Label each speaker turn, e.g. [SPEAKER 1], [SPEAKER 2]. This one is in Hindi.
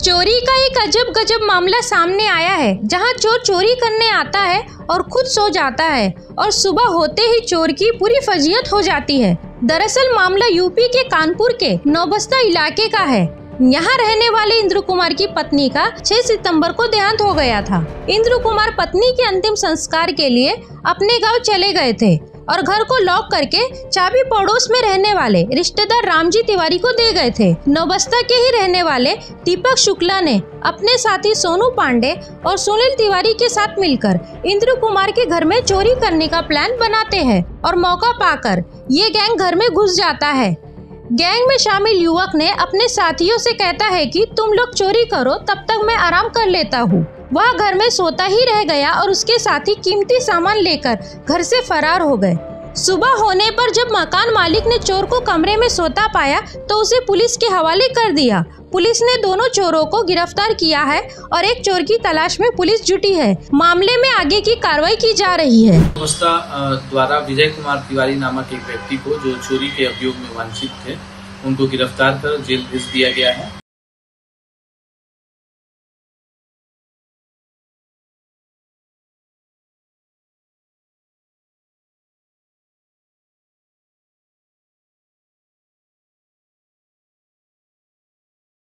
[SPEAKER 1] चोरी का एक अजब गजब मामला सामने आया है, जहाँ चोर चोरी करने आता है और खुद सो जाता है और सुबह होते ही चोर की पूरी फजीयत हो जाती है। दरअसल मामला यूपी के कानपुर के नौबस्ता इलाके का है। यहाँ रहने वाले इंद्र कुमार की पत्नी का 6 सितंबर को देहांत हो गया था। इंद्र कुमार पत्नी के अंतिम संस्कार के लिए अपने गाँव चले गए थे। और घर को लॉक करके चाबी पड़ोस में रहने वाले रिश्तेदार रामजी तिवारी को दे गए थे। नौबस्ता के ही रहने वाले दीपक शुक्ला ने अपने साथी सोनू पांडे और सुनील तिवारी के साथ मिलकर इंद्र कुमार के घर में चोरी करने का प्लान बनाते हैं और मौका पाकर ये गैंग घर में घुस जाता है। गैंग में शामिल युवक ने अपने साथियों से कहता है कि, तुम लोग चोरी करो, तब तक मैं आराम कर लेता हूँ। वह घर में सोता ही रह गया और उसके साथी कीमती सामान लेकर घर से फरार हो गए। सुबह होने पर जब मकान मालिक ने चोर को कमरे में सोता पाया तो उसे पुलिस के हवाले कर दिया। पुलिस ने दोनों चोरों को गिरफ़्तार किया है और एक चोर की तलाश में पुलिस जुटी है। मामले में आगे की कार्रवाई की जा रही है।
[SPEAKER 2] द्वारा विजय कुमार तिवारी नामक एक व्यक्ति को जो चोरी के अभियोग में वांछित थे, उनको गिरफ़्तार कर जेल भेज दिया गया है।